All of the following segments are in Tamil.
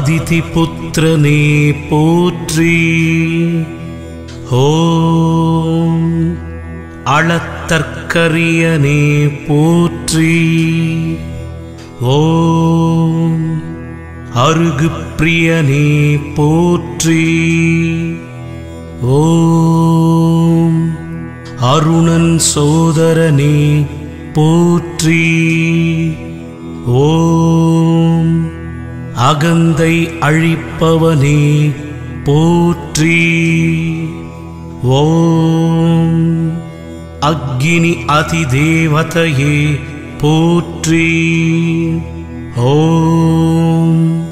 அதிதி புத்திரனே போற்றி. ஓம். அளத்தற்கரியனே போற்றி. ஓம். அருகு பிரியனே போற்றி. ஓம். அருணன் சோதரனே போற்றி. ஓம். அகந்தை அழிப்பவனே போற்றி. ஓம். அக்னி அதிதேவதையே போற்றி. ஓம்.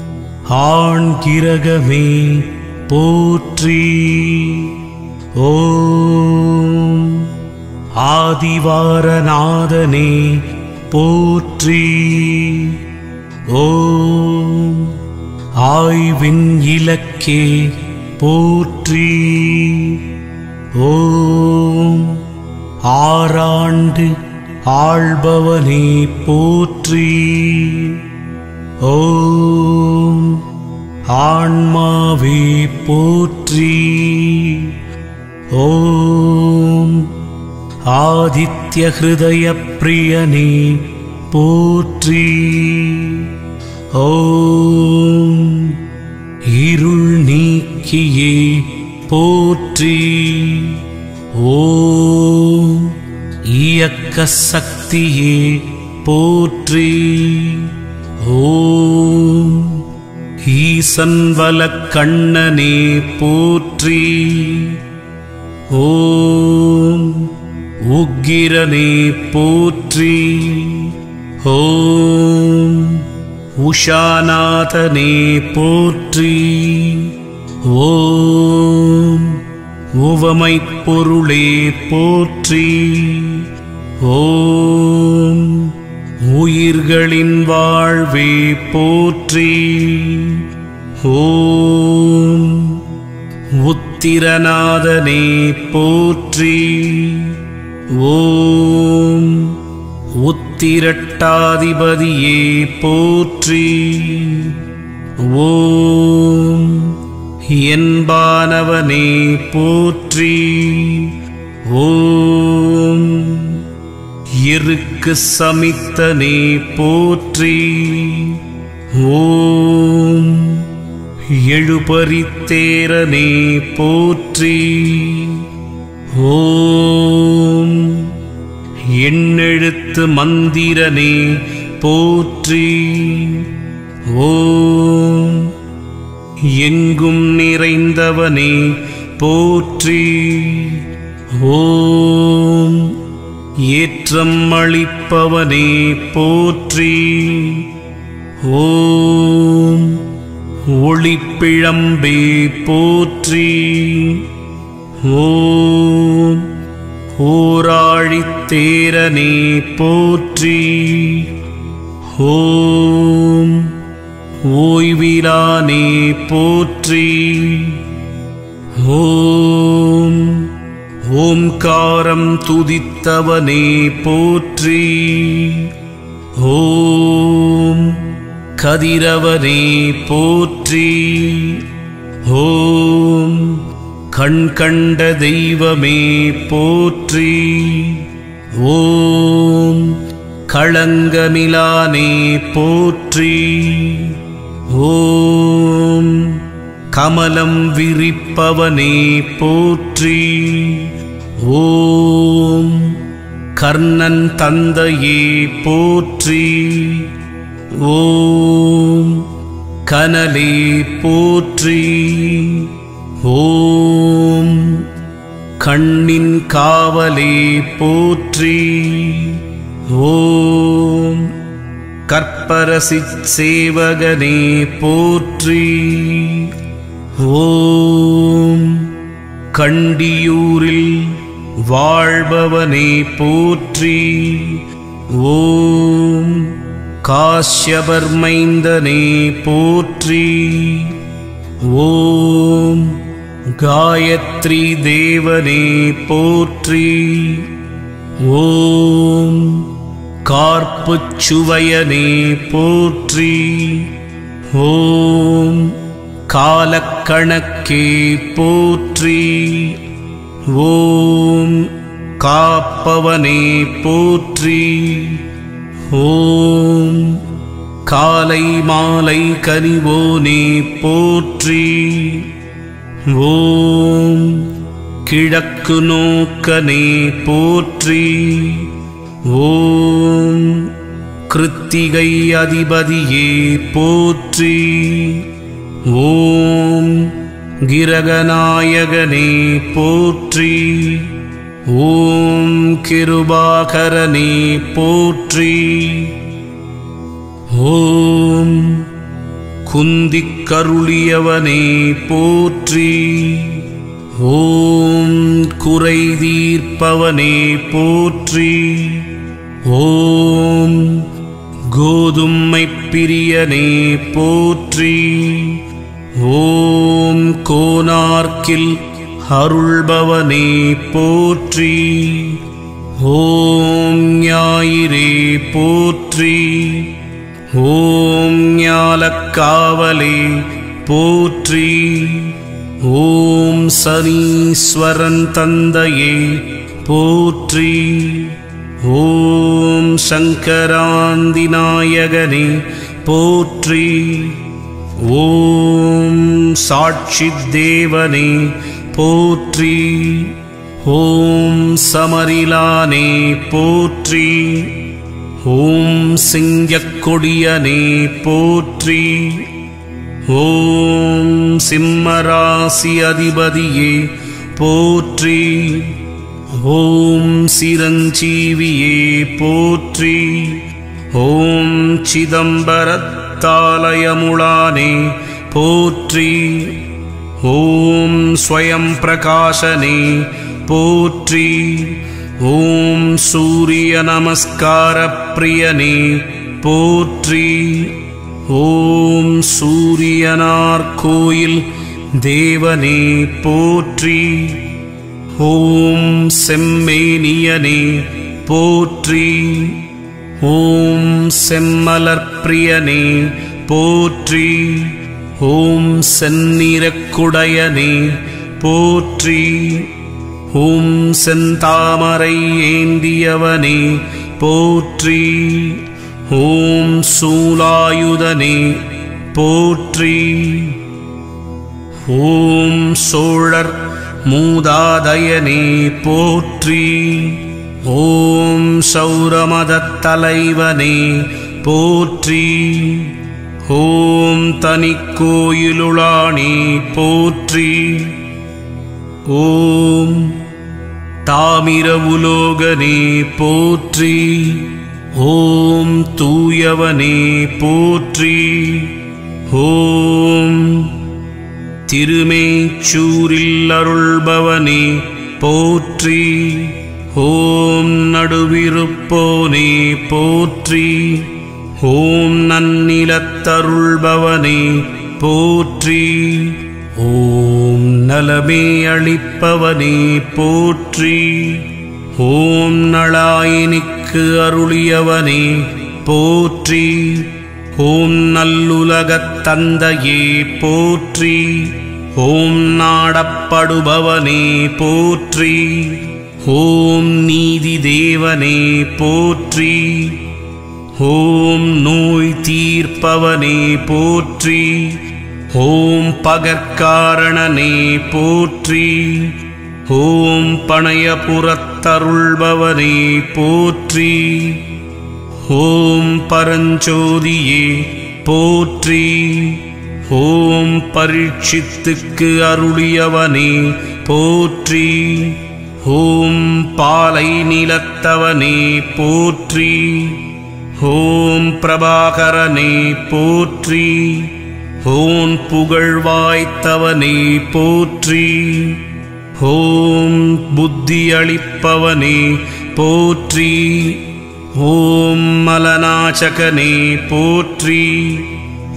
ஆண் கிரகமே போற்றி. ஓம். ஆதிவாரநாதனே போற்றி. ஓம் ஆய்வின் இலக்கே போற்றி. ஓம் ஆறாண்டு ஆள்பவனே போற்றி. ஓம் ஆன்மாவே போற்றி. ஓம் ஆதித்ய ஹிருதய பிரியனே போற்றி. ஓம் இருள் நீக்கியே போற்றி. ஓம் இயக்க சக்தியே போற்றி. ஓம் ஈசன்வல கண்ணனே போற்றி. ஓம் உக்கிரனே போற்றி. ஓம் உஷாநாதனே போற்றி. ஓம் உவமைப் பொருளே போற்றி. ஓம் உயிர்களின் வாழ்வே போற்றி. ஓம் உத்திரநாதனே போற்றி. ஓம் உத்திரட்டாதிபதியே போற்றி. ஓம் என்பானவனே போற்றி. ஓம் இருக்கு சமித்தனே போற்றி. ஓம் எழுபறித்தேரனே போற்றி. ஓம் எண்ணெழுத்து மந்திரனே போற்றி. ஓம். எங்கும் நிறைந்தவனே போற்றி. ஓம். ஏற்றம் அளிப்பவனே போற்றி. ஓம். ஒளிப்பிழம்பே போற்றி. ஓம். ஓராழித்தேரனே போற்றி. ஓம் ஓய்விலானே போற்றி. ஓம் ஓம்காரம் துதித்தவனே போற்றி. ஓம் கதிரவனே போற்றி. ஓம் கண் கண்ட தெய்வமே போற்றி. ஓம் களங்கமிலானே போற்றி. ஓம் கமலம் விரிப்பவனே போற்றி. ஓம் கர்ணன் தந்தையே போற்றி. ஓம் கனலே போற்றி. ஓம் கண்ணின் காவலே போற்றி. ஓம் கற்பரசி சேவகனே போற்றி. ஓம் கண்டியூரில் வாழ்பவனே போற்றி. ஓம் காஷ்யபர்மைந்தனே போற்றி. ஓம் காயத்ரி தேவனே போற்றி. ஓம் கார்ப்புச் சுவையனே போற்றி. ஓம் காலக்கணக்கே போற்றி. ஓம் காப்பவனே போற்றி. ஓம் காலை மாலை கனிவோனே போற்றி. ஓம் கிழக்கு நோக்கனே போற்றி. ஓம் கிருத்திகை அதிபதியே போற்றி. ஓம் கிரகநாயகனே போற்றி. ஓம் கிருபாகரனே போற்றி. ஓம் குந்திக் கருளியவனே போற்றி. ஓம் குறை தீர்ப்பவனே போற்றி. ஓம் கோதுமை பிரியனே போற்றி. ஓம் கோனார்க்கில் அருள்பவனே போற்றி. ஓம் ஞாயிறே போற்றி. ஓம் ஞாலக்காவலே போற்றி ஓம் சனீஸ்வரன் தந்தையே போற்றி ஓம் சங்கராந்தி நாயகனே போற்றி ஓம் சாட்சி தேவனே போற்றி ஓம் சமரிலானே போற்றி. ஓம் சிங்கக்கொடியனே போற்றி. ஓம் சிம்மராசி அதிபதியே போற்றி. ஓம் சிரஞ்சீவியே போற்றி. ஓம் சிதம்பரத்தாலயமுளானே போற்றி. ஓம் ஸ்வயம் பிரகாசனே போற்றி. ஓம் சூரிய நமஸ்கார பிரியனே போற்றி. ஓம் சூரியனார் கோயில் தேவனே போற்றி. ஓம் செம்மேனியனே போற்றி. ஓம் செம்மலர்பிரியனே போற்றி. ஓம் செந்நிறக்குடையனே போற்றி. ஓம் செந்தாமரை ஏந்தியவனே போற்றி. ஓம் சூலாயுதனே போற்றி. ஓம் சோழர் மூதாதயனே போற்றி. ஓம் சௌரமதத் தலைவனே போற்றி. ஓம் தனிக்கோயிலுளானே போற்றி. ஓம் தாமிரவுலோகனே போற்றி ஓம் தூயவனே போற்றி ஓம் திருமேச்சூரில் அருள்பவனே போற்றி ஓம் நடுவிருப்போனே போற்றி ஓம் நன்னிலத்தருள்பவனே போற்றி. ஓம் நலமே அளிப்பவனே போற்றி. ஓம் நளாயினிக்கு அருளியவனே போற்றி. ஓம் நல்லுலகத் தந்தையே போற்றி. ஓம் நாடப்படுபவனே போற்றி. ஓம் நீதி தேவனே போற்றி. ஓம் நோய் தீர்ப்பவனே போற்றி. ஓம் பகற்காரணனே போற்றி. ஓம் பணையபுரத்தருள்பவனே போற்றி. ஓம் பரஞ்சோதியே போற்றி. ஓம் பரீட்சித்துக்கு அருளியவனே போற்றி. ஓம் பாலை நிலத்தவனே போற்றி. ஓம் பிரபாகரனே போற்றி. ஓம் புகழ்வாய்த்தவனே போற்றி. ஓம் புத்தியளிப்பவனே போற்றி. ஓம் மலநாசகனே போற்றி.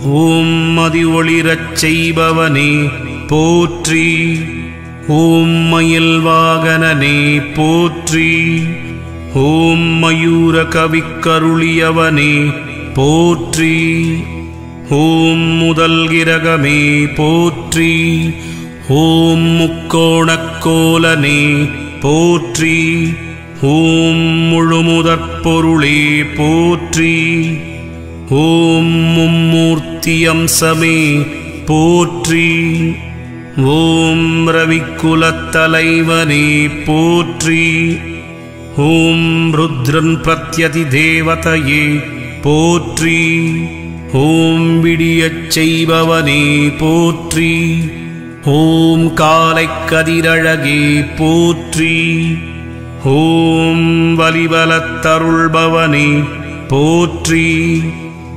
ஓம் மதி ஒளிரச் செய்பவனே போற்றி. ஓம் மயில் வாகனனே போற்றி. ஓம் மயூர கவிக்கருளியவனே போற்றி. ஓம் முதல் கிரகமே போற்றி ஓம் முக்கோணக்கோலனே போற்றி ஓம் முழுமுதற்பொருளே போற்றி ஓம் மும்மூர்த்தியம்சமே போற்றி ஓம் ரவிக்குலத்தலைவனே போற்றி ஓம் ருத்ரன் பிரத்யதி தேவதையே போற்றி. ஓம் விடியச் செய்பவனே போற்றி ஓம் காலைக் கதிரழகே போற்றி ஓம் வலிபலத்தருள்பவனே போற்றி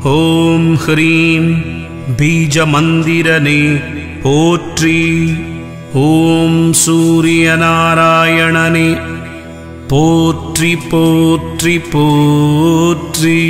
ஓம் ஹ்ரீம் பீஜமந்திரனே போற்றி ஓம் சூரியநாராயணனே போற்றி போற்றி போற்றி.